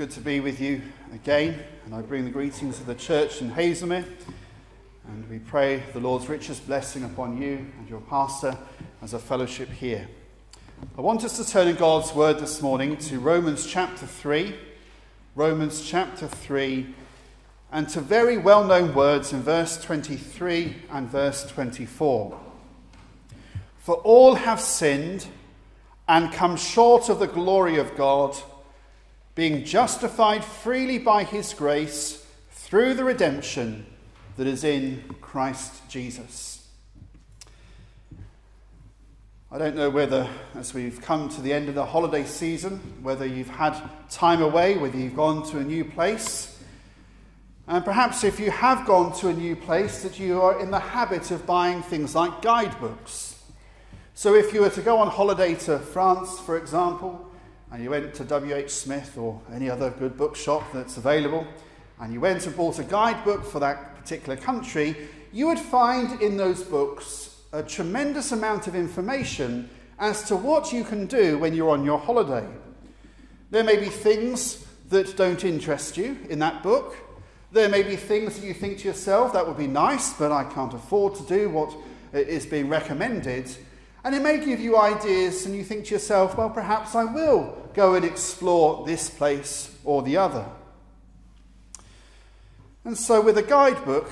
good to be with you again, and I bring the greetings of the church in Haslemere. And we pray the Lord's richest blessing upon you and your pastor as a fellowship here. I want us to turn in God's word this morning to Romans chapter 3. Romans chapter 3, and to very well known words in verse 23 and verse 24. For all have sinned and come short of the glory of God being justified freely by his grace through the redemption that is in Christ Jesus. I don't know whether, as we've come to the end of the holiday season, whether you've had time away, whether you've gone to a new place. And perhaps if you have gone to a new place, that you are in the habit of buying things like guidebooks. So if you were to go on holiday to France, for example, and you went to W.H. Smith or any other good bookshop that's available, and you went and bought a guidebook for that particular country, you would find in those books a tremendous amount of information as to what you can do when you're on your holiday. There may be things that don't interest you in that book. There may be things that you think to yourself, that would be nice, but I can't afford to do what is being recommended. And it may give you ideas, and you think to yourself, well, perhaps I will go and explore this place or the other. And so, with a guidebook,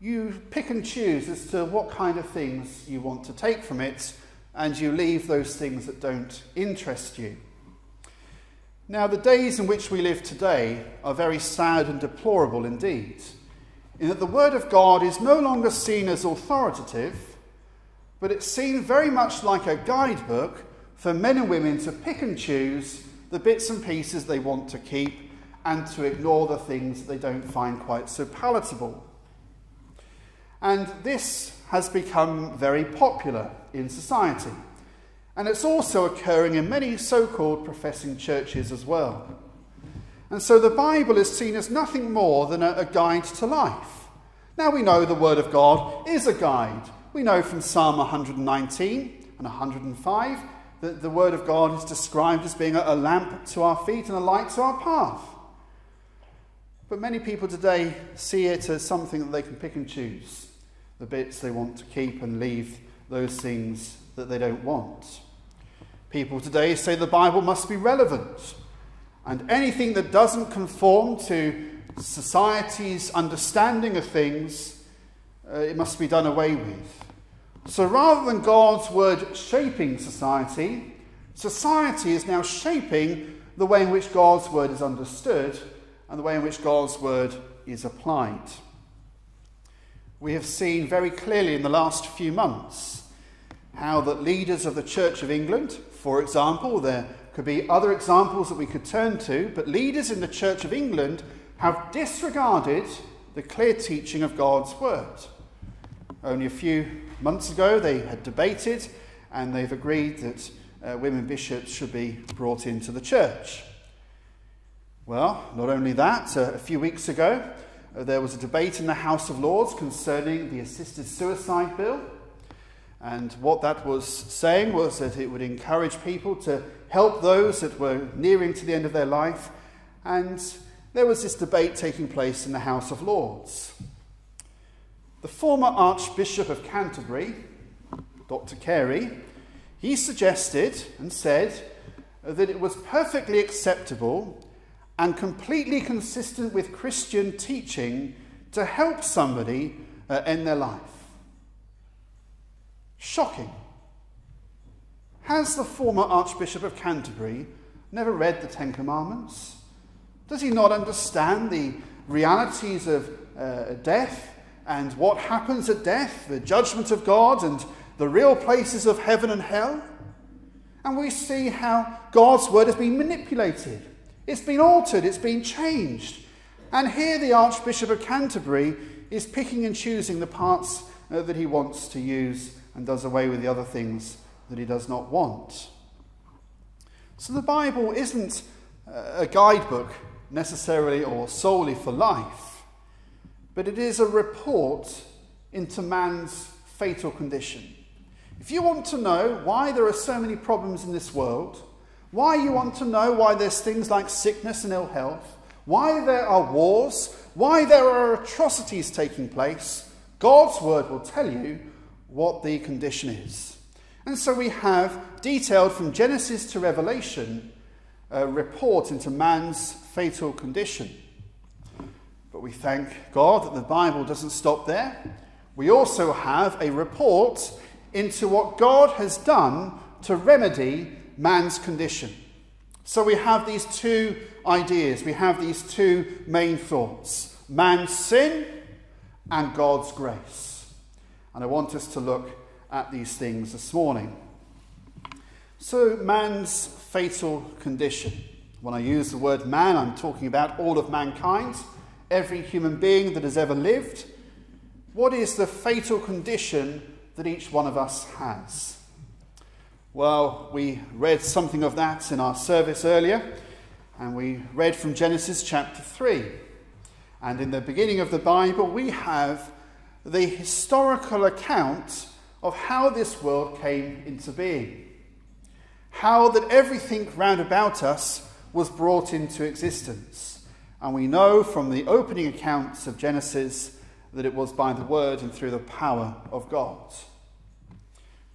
you pick and choose as to what kind of things you want to take from it, and you leave those things that don't interest you. Now, the days in which we live today are very sad and deplorable indeed, in that the Word of God is no longer seen as authoritative, but it's seen very much like a guidebook for men and women to pick and choose the bits and pieces they want to keep and to ignore the things they don't find quite so palatable. And this has become very popular in society. And it's also occurring in many so called professing churches as well. And so the Bible is seen as nothing more than a, a, guide to life. Now we know the Word of God is a guide. We know from Psalm 119 and 105 that the Word of God is described as being a lamp to our feet and a light to our path. But many people today see it as something that they can pick and choose the bits they want to keep and leave those things that they don't want. People today say the Bible must be relevant, and anything that doesn't conform to society's understanding of things, uh, it must be done away with. So rather than God's word shaping society, society is now shaping the way in which God's word is understood and the way in which God's word is applied. We have seen very clearly in the last few months how that leaders of the Church of England, for example, there could be other examples that we could turn to, but leaders in the Church of England have disregarded the clear teaching of God's word. Only a few months ago they had debated and they've agreed that uh, women bishops should be brought into the church. Well, not only that, uh, a few weeks ago uh, there was a debate in the House of Lords concerning the assisted suicide bill. And what that was saying was that it would encourage people to help those that were nearing to the end of their life. And there was this debate taking place in the House of Lords. The former Archbishop of Canterbury, Dr. Carey, he suggested and said that it was perfectly acceptable and completely consistent with Christian teaching to help somebody uh, end their life. Shocking. Has the former Archbishop of Canterbury never read the Ten Commandments? Does he not understand the realities of uh, death and what happens at death, the judgment of God, and the real places of heaven and hell. And we see how God's word has been manipulated, it's been altered, it's been changed. And here the Archbishop of Canterbury is picking and choosing the parts uh, that he wants to use and does away with the other things that he does not want. So the Bible isn't uh, a guidebook necessarily or solely for life but it is a report into man's fatal condition. If you want to know why there are so many problems in this world, why you want to know why there's things like sickness and ill health, why there are wars, why there are atrocities taking place, God's word will tell you what the condition is. And so we have detailed from Genesis to Revelation a report into man's fatal condition. But we thank God that the Bible doesn't stop there. We also have a report into what God has done to remedy man's condition. So we have these two ideas, we have these two main thoughts man's sin and God's grace. And I want us to look at these things this morning. So, man's fatal condition. When I use the word man, I'm talking about all of mankind, every human being that has ever lived. What is the fatal condition that each one of us has? Well, we read something of that in our service earlier, and we read from Genesis chapter 3. And in the beginning of the Bible, we have the historical account of how this world came into being. How that everything round about us was brought into existence. And we know from the opening accounts of Genesis that it was by the word and through the power of God.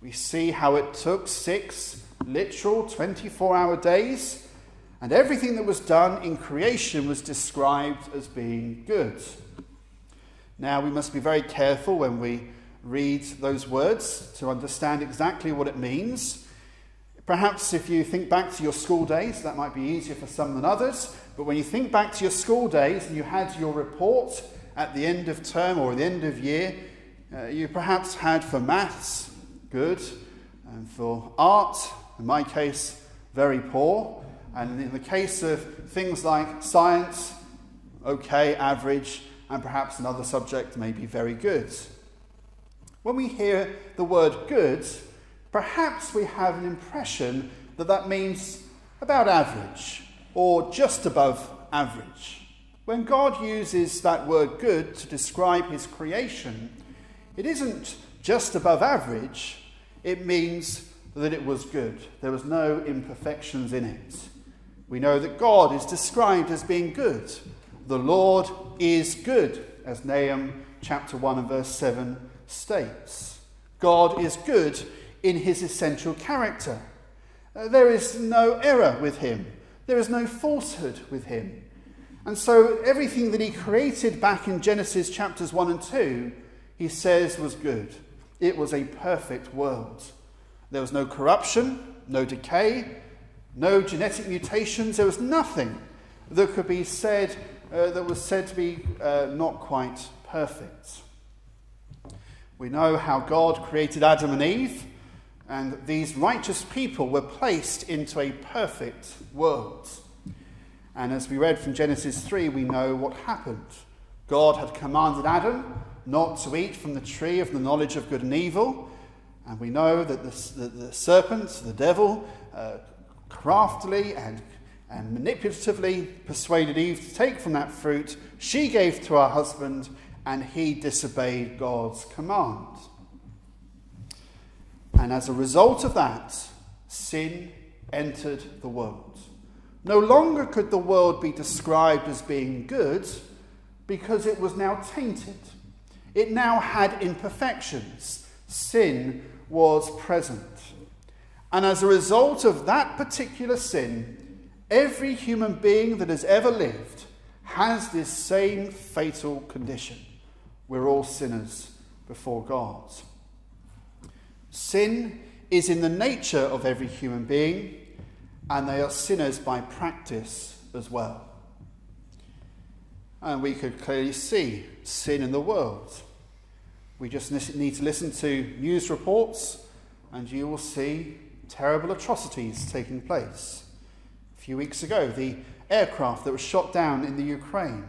We see how it took six literal 24 hour days, and everything that was done in creation was described as being good. Now, we must be very careful when we read those words to understand exactly what it means. Perhaps if you think back to your school days, that might be easier for some than others. But when you think back to your school days and you had your report at the end of term or the end of year, uh, you perhaps had for maths good, and for art, in my case, very poor. And in the case of things like science, okay, average, and perhaps another subject, maybe very good. When we hear the word good, perhaps we have an impression that that means about average or just above average. When God uses that word good to describe his creation, it isn't just above average, it means that it was good. There was no imperfections in it. We know that God is described as being good. The Lord is good, as Nahum chapter 1 and verse 7 states. God is good in his essential character. Uh, there is no error with him, there is no falsehood with him. And so everything that he created back in Genesis chapters 1 and 2, he says was good. It was a perfect world. There was no corruption, no decay, no genetic mutations. There was nothing that could be said uh, that was said to be uh, not quite perfect. We know how God created Adam and Eve, and these righteous people were placed into a perfect world. And as we read from Genesis 3, we know what happened. God had commanded Adam not to eat from the tree of the knowledge of good and evil. And we know that the, the, the serpent, the devil, uh, craftily and, and manipulatively persuaded Eve to take from that fruit. She gave to her husband, and he disobeyed God's command. And as a result of that, sin entered the world. No longer could the world be described as being good because it was now tainted. It now had imperfections. Sin was present. And as a result of that particular sin, every human being that has ever lived has this same fatal condition. We're all sinners before God. Sin is in the nature of every human being, and they are sinners by practice as well. And we could clearly see sin in the world. We just need to listen to news reports, and you will see terrible atrocities taking place. A few weeks ago, the aircraft that was shot down in the Ukraine,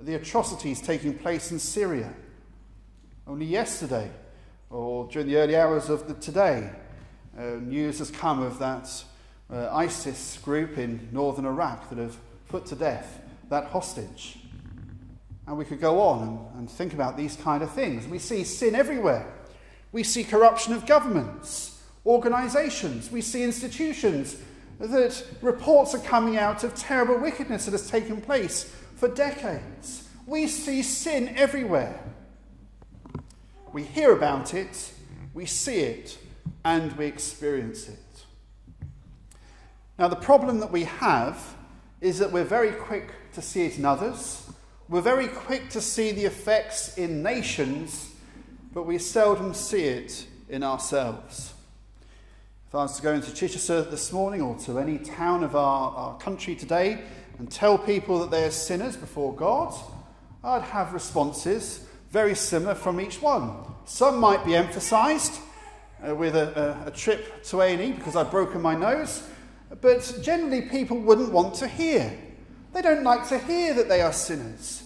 the atrocities taking place in Syria. Only yesterday, or during the early hours of the today, uh, news has come of that uh, ISIS group in northern Iraq that have put to death that hostage. And we could go on and, and think about these kind of things. We see sin everywhere. We see corruption of governments, organizations. We see institutions that reports are coming out of terrible wickedness that has taken place for decades. We see sin everywhere. We hear about it, we see it, and we experience it. Now, the problem that we have is that we're very quick to see it in others, we're very quick to see the effects in nations, but we seldom see it in ourselves. If I was to go into Chichester this morning or to any town of our, our country today and tell people that they are sinners before God, I'd have responses very similar from each one. Some might be emphasised uh, with a, a, a trip to A&E because I've broken my nose, but generally people wouldn't want to hear. They don't like to hear that they are sinners.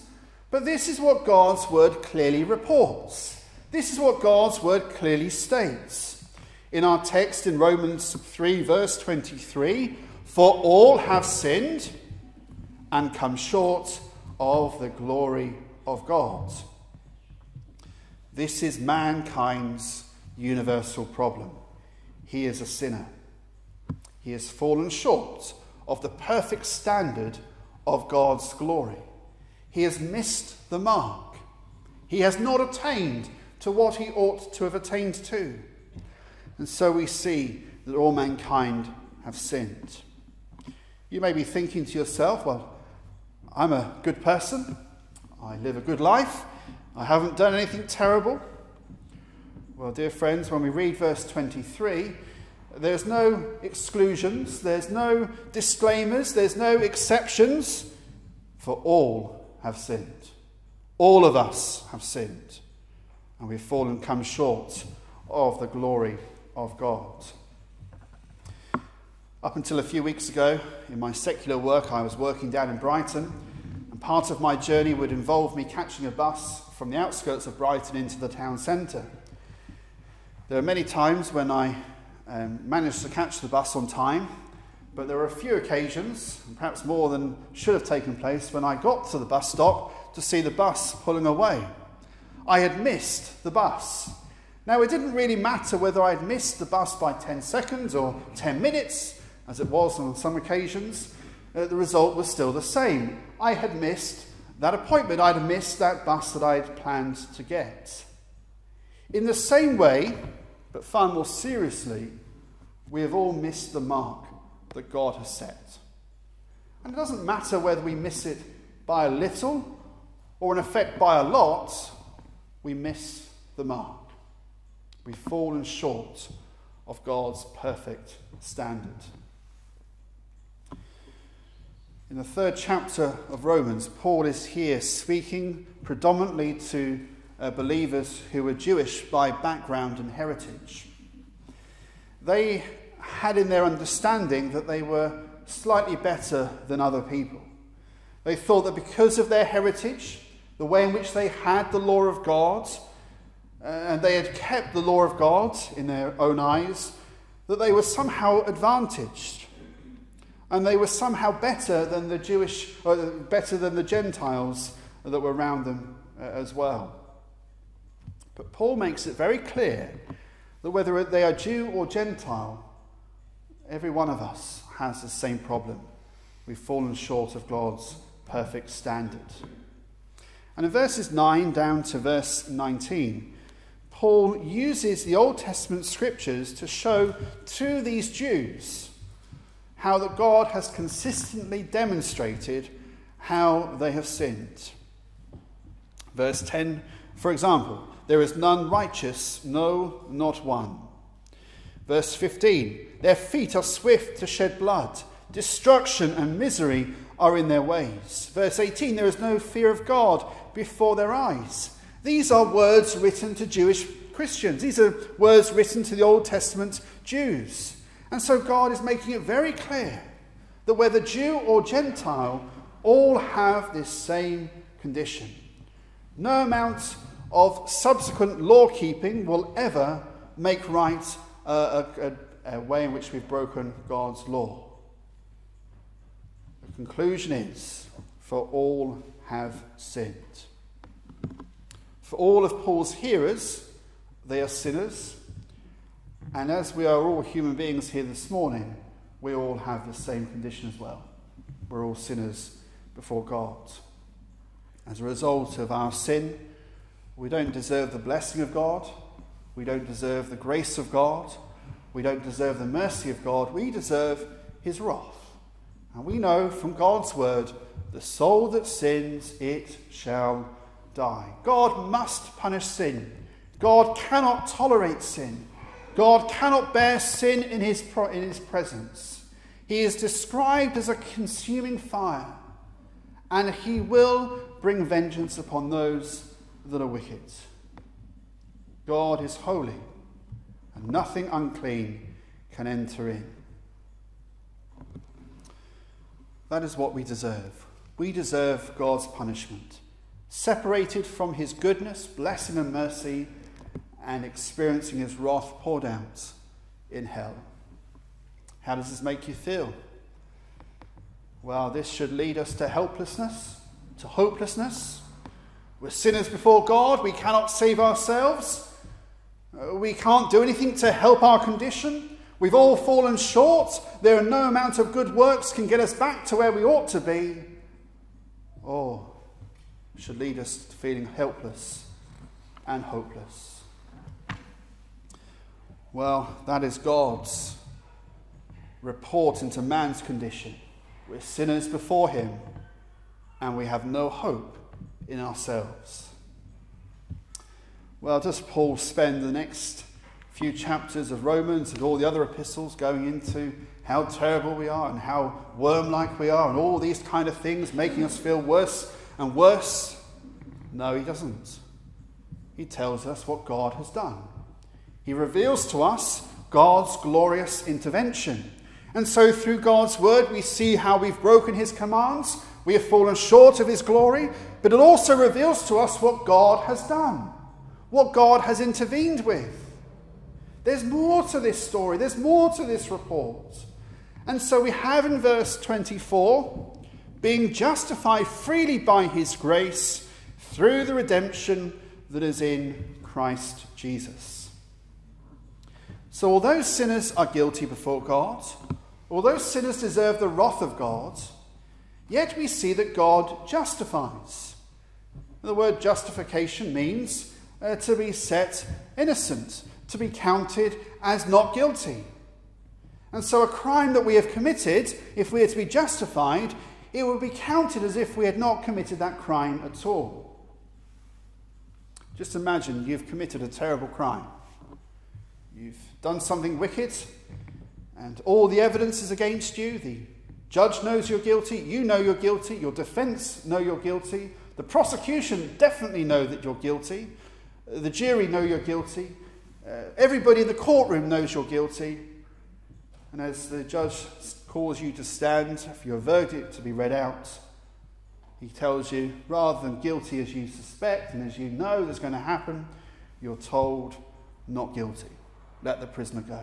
But this is what God's word clearly reports. This is what God's word clearly states in our text in Romans 3, verse 23 For all have sinned and come short of the glory of God. This is mankind's universal problem. He is a sinner. He has fallen short of the perfect standard of God's glory. He has missed the mark. He has not attained to what he ought to have attained to. And so we see that all mankind have sinned. You may be thinking to yourself, well, I'm a good person. I live a good life. I haven't done anything terrible. Well, dear friends, when we read verse 23, there's no exclusions, there's no disclaimers, there's no exceptions, for all have sinned. All of us have sinned, and we've fallen come short of the glory of God. Up until a few weeks ago, in my secular work, I was working down in Brighton, and part of my journey would involve me catching a bus from the outskirts of Brighton into the town centre. There are many times when I um, managed to catch the bus on time, but there were a few occasions, perhaps more than should have taken place, when I got to the bus stop to see the bus pulling away. I had missed the bus. Now, it didn't really matter whether I'd missed the bus by 10 seconds or 10 minutes, as it was on some occasions. Uh, the result was still the same. I had missed that appointment, I'd missed that bus that I'd planned to get. In the same way, but far more seriously, we have all missed the mark that God has set. And it doesn't matter whether we miss it by a little or, in effect, by a lot, we miss the mark. We've fallen short of God's perfect standard. In the third chapter of Romans, Paul is here speaking predominantly to uh, believers who were Jewish by background and heritage. They had in their understanding that they were slightly better than other people. They thought that because of their heritage, the way in which they had the law of God, uh, and they had kept the law of God in their own eyes, that they were somehow advantaged. And they were somehow better than the Jewish, or better than the Gentiles that were around them uh, as well. But Paul makes it very clear that whether they are Jew or Gentile, every one of us has the same problem. We've fallen short of God's perfect standard. And in verses 9 down to verse 19, Paul uses the Old Testament scriptures to show to these Jews how that God has consistently demonstrated how they have sinned. Verse 10, for example, there is none righteous, no, not one. Verse 15, their feet are swift to shed blood, destruction and misery are in their ways. Verse 18, there is no fear of God before their eyes. These are words written to Jewish Christians. These are words written to the Old Testament Jews. And so God is making it very clear that whether Jew or Gentile, all have this same condition. No amount of subsequent law keeping will ever make right a, a, a way in which we've broken God's law. The conclusion is for all have sinned. For all of Paul's hearers, they are sinners. And as we are all human beings here this morning, we all have the same condition as well. We're all sinners before God. As a result of our sin, we don't deserve the blessing of God. We don't deserve the grace of God. We don't deserve the mercy of God. We deserve his wrath. And we know from God's word, the soul that sins, it shall die. God must punish sin. God cannot tolerate sin. God cannot bear sin in his, in his presence. He is described as a consuming fire, and he will bring vengeance upon those that are wicked. God is holy, and nothing unclean can enter in. That is what we deserve. We deserve God's punishment, separated from his goodness, blessing, and mercy, and experiencing his wrath poured out in hell. How does this make you feel? Well, this should lead us to helplessness, to hopelessness. We're sinners before God. We cannot save ourselves. We can't do anything to help our condition. We've all fallen short. There are no amount of good works can get us back to where we ought to be. Or should lead us to feeling helpless and hopeless. Well, that is God's report into man's condition. We're sinners before Him, and we have no hope in ourselves. Well, does Paul spend the next few chapters of Romans and all the other epistles going into how terrible we are and how worm like we are and all these kind of things making us feel worse and worse? No, he doesn't. He tells us what God has done. He reveals to us God's glorious intervention. And so, through God's word, we see how we've broken his commands, we have fallen short of his glory, but it also reveals to us what God has done, what God has intervened with. There's more to this story, there's more to this report. And so we have in verse 24 being justified freely by his grace through the redemption that is in Christ Jesus. So, although sinners are guilty before God, although sinners deserve the wrath of God, yet we see that God justifies. The word justification means uh, to be set innocent, to be counted as not guilty. And so, a crime that we have committed, if we are to be justified, it would be counted as if we had not committed that crime at all. Just imagine you've committed a terrible crime. You've done something wicked, and all the evidence is against you. The judge knows you're guilty, you know you're guilty, your defense know you're guilty, the prosecution definitely know that you're guilty, the jury know you're guilty, uh, everybody in the courtroom knows you're guilty. And as the judge calls you to stand for your verdict to be read out, he tells you, rather than guilty as you suspect and as you know there's going to happen, you're told not guilty let the prisoner go.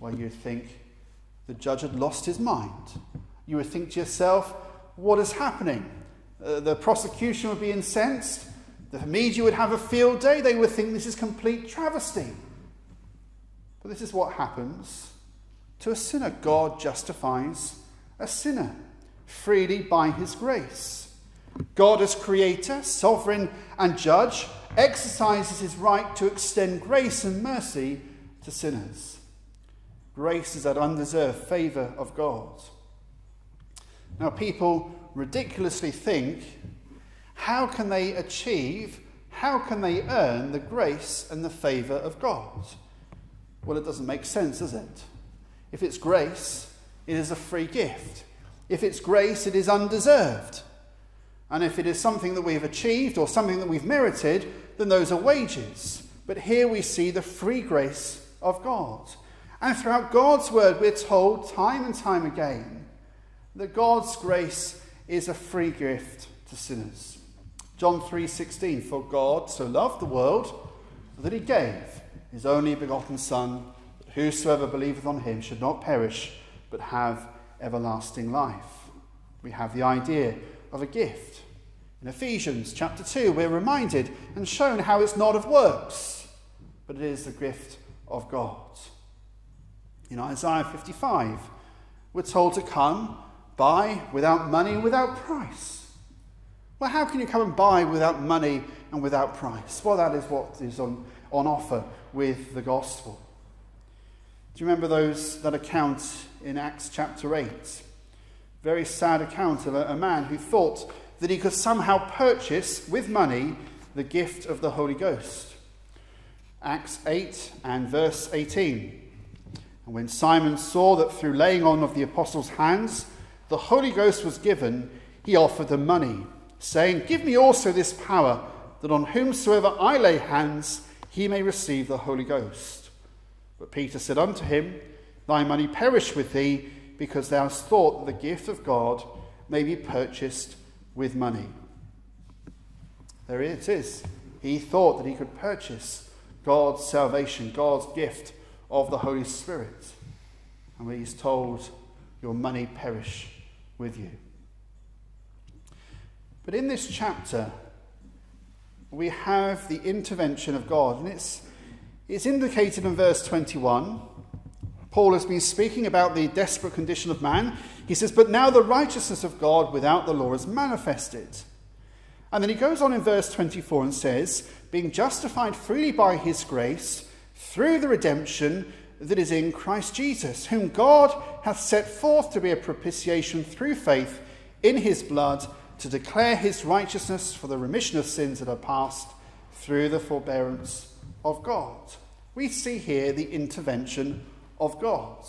Well, you'd think the judge had lost his mind. You would think to yourself, what is happening? Uh, the prosecution would be incensed. The media would have a field day. They would think this is complete travesty. But this is what happens to a sinner. God justifies a sinner freely by his grace. God, as creator, sovereign, and judge, exercises his right to extend grace and mercy to sinners. Grace is that undeserved favour of God. Now, people ridiculously think how can they achieve, how can they earn the grace and the favour of God? Well, it doesn't make sense, does it? If it's grace, it is a free gift. If it's grace, it is undeserved. And if it is something that we have achieved or something that we've merited, then those are wages. But here we see the free grace of God. And throughout God's word, we're told time and time again that God's grace is a free gift to sinners. John 3:16 For God so loved the world that he gave his only begotten son that whosoever believeth on him should not perish but have everlasting life. We have the idea of a gift. In Ephesians chapter 2, we're reminded and shown how it's not of works, but it is the gift of God. In Isaiah 55, we're told to come, buy without money and without price. Well, how can you come and buy without money and without price? Well, that is what is on, on offer with the gospel. Do you remember those that account in Acts chapter 8? Very sad account of a, a man who thought that he could somehow purchase with money the gift of the Holy Ghost. Acts 8 and verse 18. And when Simon saw that through laying on of the apostles' hands the Holy Ghost was given, he offered them money, saying, Give me also this power, that on whomsoever I lay hands, he may receive the Holy Ghost. But Peter said unto him, Thy money perish with thee, because thou hast thought that the gift of God may be purchased with money. There it is. He thought that he could purchase God's salvation, God's gift of the Holy Spirit. And he's told, Your money perish with you. But in this chapter, we have the intervention of God, and it's, it's indicated in verse 21. Paul has been speaking about the desperate condition of man. He says, But now the righteousness of God without the law is manifested. And then he goes on in verse 24 and says, Being justified freely by his grace through the redemption that is in Christ Jesus, whom God hath set forth to be a propitiation through faith in his blood to declare his righteousness for the remission of sins that are past through the forbearance of God. We see here the intervention of God.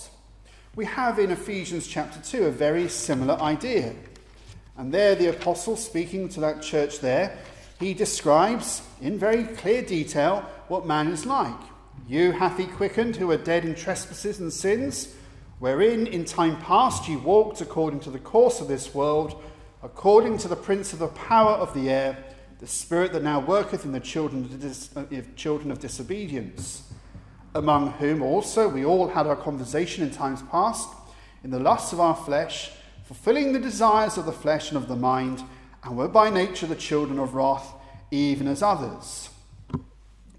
We have in Ephesians chapter 2 a very similar idea. And there, the apostle speaking to that church there, he describes in very clear detail what man is like. You hath he quickened who are dead in trespasses and sins, wherein in time past ye walked according to the course of this world, according to the prince of the power of the air, the spirit that now worketh in the children of, uh, children of disobedience among whom also we all had our conversation in times past, in the lusts of our flesh, fulfilling the desires of the flesh and of the mind, and were by nature the children of wrath, even as others.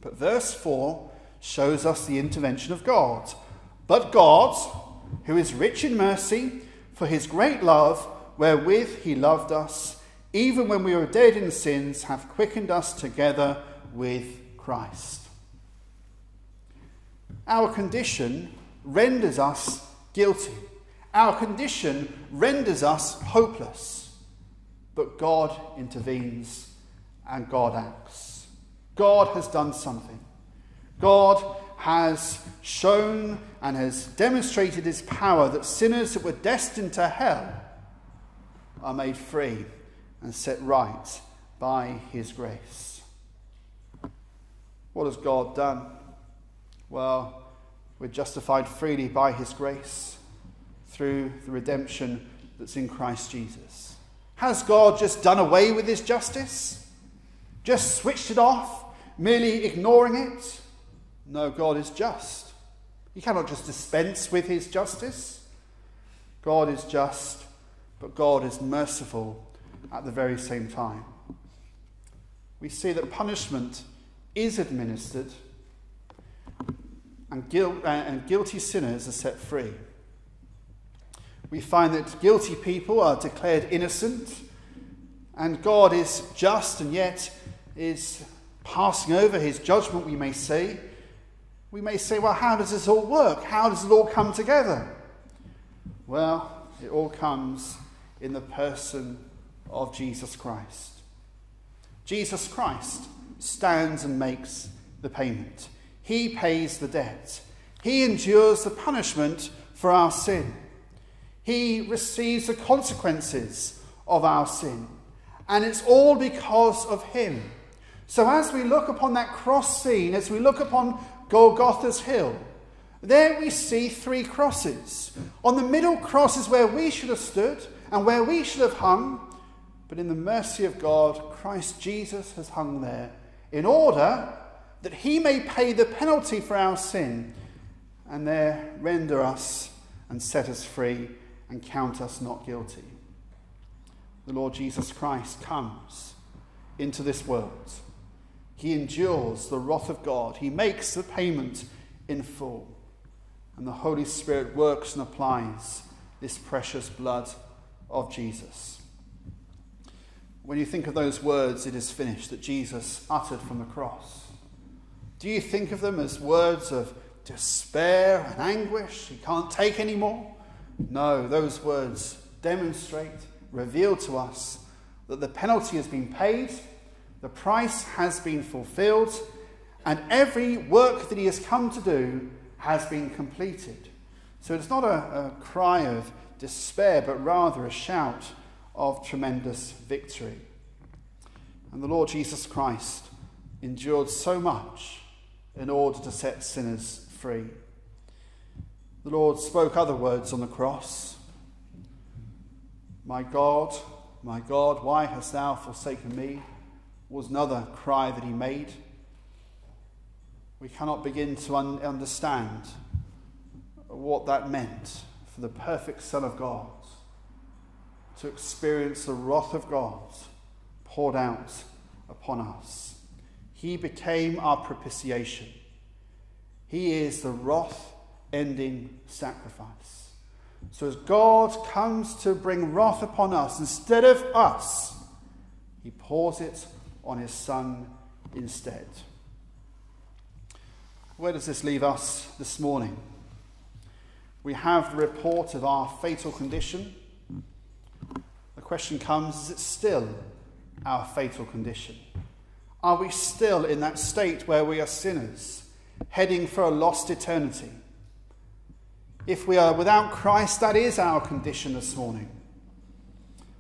But verse 4 shows us the intervention of God. But God, who is rich in mercy, for his great love, wherewith he loved us, even when we were dead in sins, hath quickened us together with Christ. Our condition renders us guilty. Our condition renders us hopeless. But God intervenes and God acts. God has done something. God has shown and has demonstrated his power that sinners that were destined to hell are made free and set right by his grace. What has God done? Well, we're justified freely by his grace through the redemption that's in Christ Jesus. Has God just done away with his justice? Just switched it off, merely ignoring it? No, God is just. He cannot just dispense with his justice. God is just, but God is merciful at the very same time. We see that punishment is administered and, guilt, uh, and guilty sinners are set free. We find that guilty people are declared innocent, and God is just and yet is passing over his judgment, we may say. We may say, well, how does this all work? How does it all come together? Well, it all comes in the person of Jesus Christ. Jesus Christ stands and makes the payment. He pays the debt. He endures the punishment for our sin. He receives the consequences of our sin. And it's all because of Him. So as we look upon that cross scene, as we look upon Golgotha's hill, there we see three crosses. On the middle cross is where we should have stood and where we should have hung. But in the mercy of God, Christ Jesus has hung there in order that he may pay the penalty for our sin and there render us and set us free and count us not guilty. The Lord Jesus Christ comes into this world. He endures the wrath of God. He makes the payment in full. and the Holy Spirit works and applies this precious blood of Jesus. When you think of those words, it is finished, that Jesus uttered from the cross, do you think of them as words of despair and anguish? He can't take any more? No, those words demonstrate, reveal to us that the penalty has been paid, the price has been fulfilled, and every work that he has come to do has been completed. So it's not a, a cry of despair, but rather a shout of tremendous victory. And the Lord Jesus Christ endured so much in order to set sinners free. The Lord spoke other words on the cross My God, my God, why hast thou forsaken me? was another cry that he made. We cannot begin to un- understand what that meant for the perfect Son of God to experience the wrath of God poured out upon us. He became our propitiation. He is the wrath ending sacrifice. So, as God comes to bring wrath upon us, instead of us, He pours it on His Son instead. Where does this leave us this morning? We have the report of our fatal condition. The question comes is it still our fatal condition? Are we still in that state where we are sinners, heading for a lost eternity? If we are without Christ, that is our condition this morning.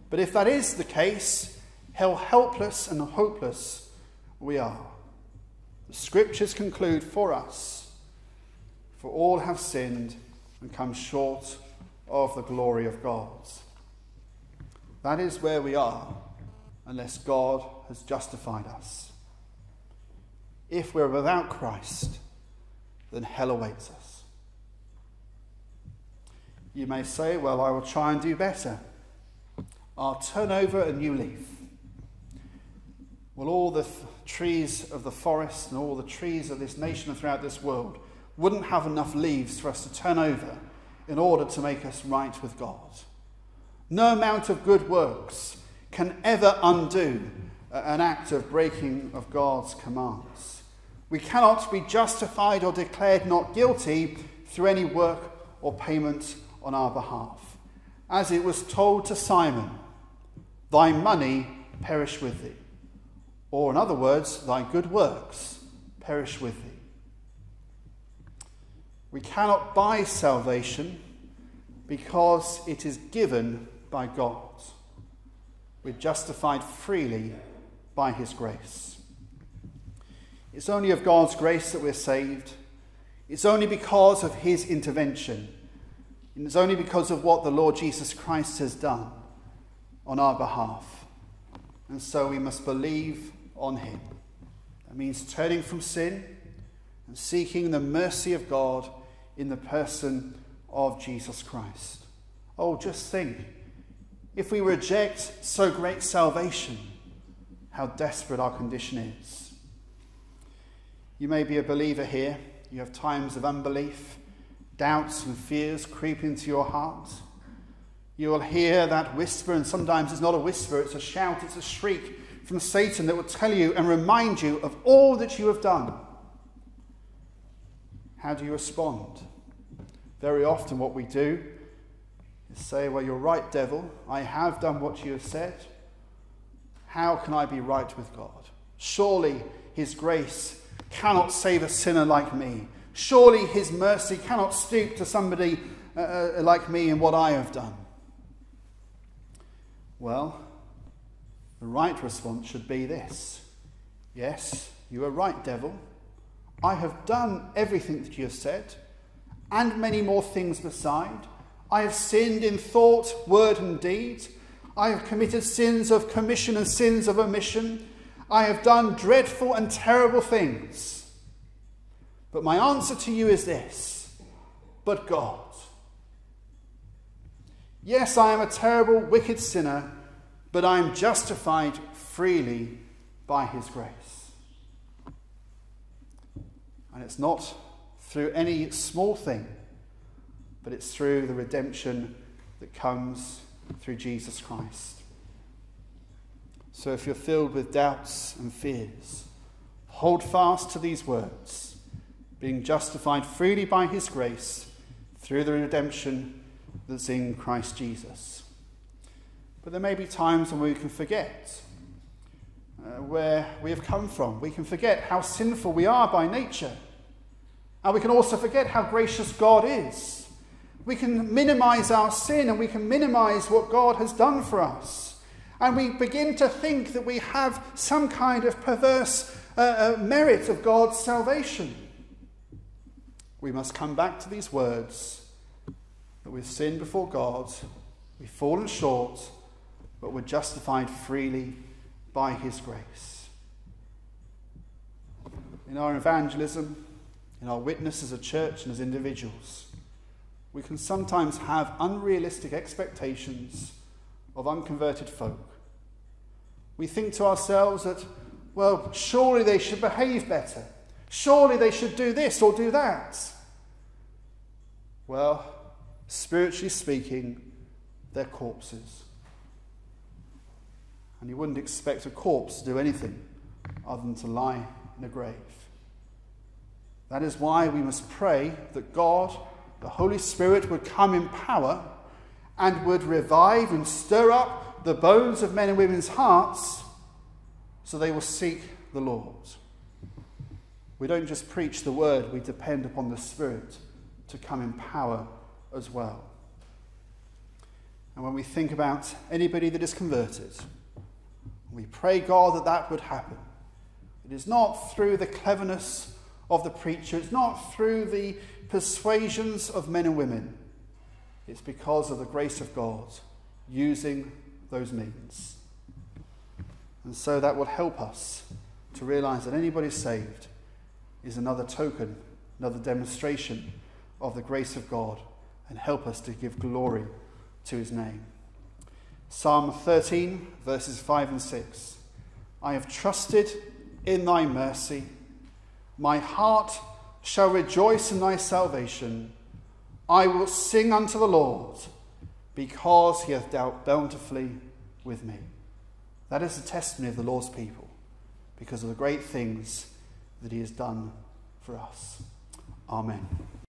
But if that is the case, how helpless and hopeless we are. The scriptures conclude for us, for all have sinned and come short of the glory of God. That is where we are unless God has justified us. If we're without Christ, then hell awaits us. You may say, Well, I will try and do better. I'll turn over a new leaf. Well, all the trees of the forest and all the trees of this nation and throughout this world wouldn't have enough leaves for us to turn over in order to make us right with God. No amount of good works can ever undo an act of breaking of God's commands. We cannot be justified or declared not guilty through any work or payment on our behalf. As it was told to Simon, Thy money perish with thee. Or, in other words, thy good works perish with thee. We cannot buy salvation because it is given by God. We're justified freely by his grace. It's only of God's grace that we're saved. It's only because of his intervention. And it's only because of what the Lord Jesus Christ has done on our behalf. And so we must believe on him. That means turning from sin and seeking the mercy of God in the person of Jesus Christ. Oh, just think if we reject so great salvation, how desperate our condition is. You may be a believer here, you have times of unbelief, doubts, and fears creep into your heart. You will hear that whisper, and sometimes it's not a whisper, it's a shout, it's a shriek from Satan that will tell you and remind you of all that you have done. How do you respond? Very often, what we do say, Well, you're right, devil. I have done what you have said. How can I be right with God? Surely his grace cannot save a sinner like me. Surely his mercy cannot stoop to somebody uh, uh like me and what I have done. Well, the right response should be this Yes, you are right, devil. I have done everything that you have said, and many more things beside. I have sinned in thought, word, and deed. I have committed sins of commission and sins of omission. I have done dreadful and terrible things. But my answer to you is this but God. Yes, I am a terrible, wicked sinner but I am justified freely by his grace. And it's not through any small thing but it's through the redemption that comes through Jesus Christ. So if you're filled with doubts and fears, hold fast to these words, being justified freely by his grace through the redemption that's in Christ Jesus. But there may be times when we can forget uh, where we have come from. We can forget how sinful we are by nature. And we can also forget how gracious God is. We can minimize our sin and we can minimize what God has done for us. And we begin to think that we have some kind of perverse uh, uh, merit of God's salvation. We must come back to these words that we've sinned before God, we've fallen short, but we're justified freely by His grace. In our evangelism, in our witness as a church and as individuals, we can sometimes have unrealistic expectations of unconverted folk. We think to ourselves that, well, surely they should behave better. Surely they should do this or do that. Well, spiritually speaking, they're corpses. And you wouldn't expect a corpse to do anything other than to lie in a grave. That is why we must pray that God, the Holy Spirit, would come in power and would revive and stir up the bones of men and women's hearts so they will seek the Lord. We don't just preach the word, we depend upon the Spirit to come in power as well. And when we think about anybody that is converted, we pray, God, that that would happen. It is not through the cleverness of the preacher, it's not through the persuasions of men and women. It's because of the grace of God using those means. And so that will help us to realize that anybody saved is another token, another demonstration of the grace of God, and help us to give glory to his name. Psalm 13, verses 5 and 6. I have trusted in thy mercy. My heart shall rejoice in thy salvation. I will sing unto the Lord, because he hath dealt bountifully with me. That is the testimony of the Lord's people, because of the great things that he has done for us. Amen.